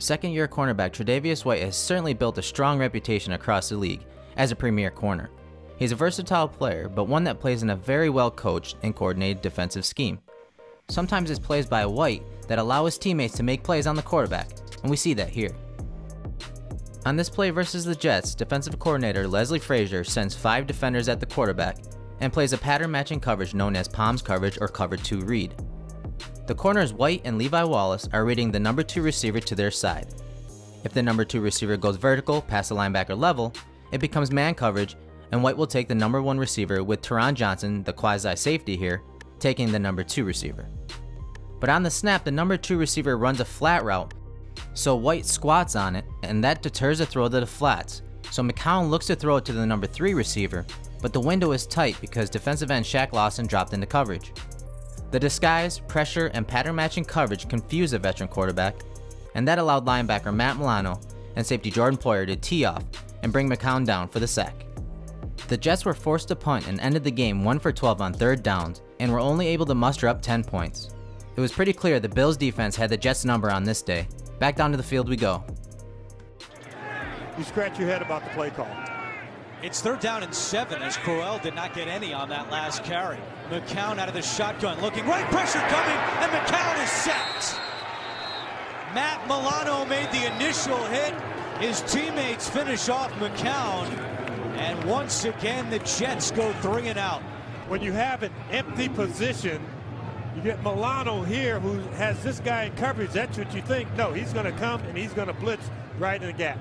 Second year cornerback Tre'Davious White has certainly built a strong reputation across the league as a premier corner. He's a versatile player, but one that plays in a very well coached and coordinated defensive scheme. Sometimes it's plays by White that allow his teammates to make plays on the quarterback, and we see that here. On this play versus the Jets, defensive coordinator Leslie Frazier sends five defenders at the quarterback and plays a pattern matching coverage known as Palms coverage or cover 2 read. The corners White and Levi Wallace are reading the number 2 receiver to their side. If the number 2 receiver goes vertical past the linebacker level, it becomes man coverage and White will take the number 1 receiver with Taron Johnson, the quasi safety here, taking the number 2 receiver. But on the snap, the number 2 receiver runs a flat route, so White squats on it, and that deters a throw to the flats. So McCown looks to throw it to the number 3 receiver, but the window is tight because defensive end Shaq Lawson dropped into coverage. The disguise, pressure, and pattern matching coverage confused the veteran quarterback, and that allowed linebacker Matt Milano and safety Jordan Poyer to tee off and bring McCown down for the sack. The Jets were forced to punt and ended the game 1 for 12 on third downs and were only able to muster up 10 points. It was pretty clear the Bills defense had the Jets number on this day. Back down to the field we go. You scratch your head about the play call. It's third down and seven as Crowell did not get any on that last carry. McCown out of the shotgun looking right pressure coming and McCown is sacked. Matt Milano made the initial hit. His teammates finish off McCown. And once again, the Jets go three and out. When you have an empty position, you get Milano here who has this guy in coverage. That's what you think. No, he's going to come and he's going to blitz right in the gap.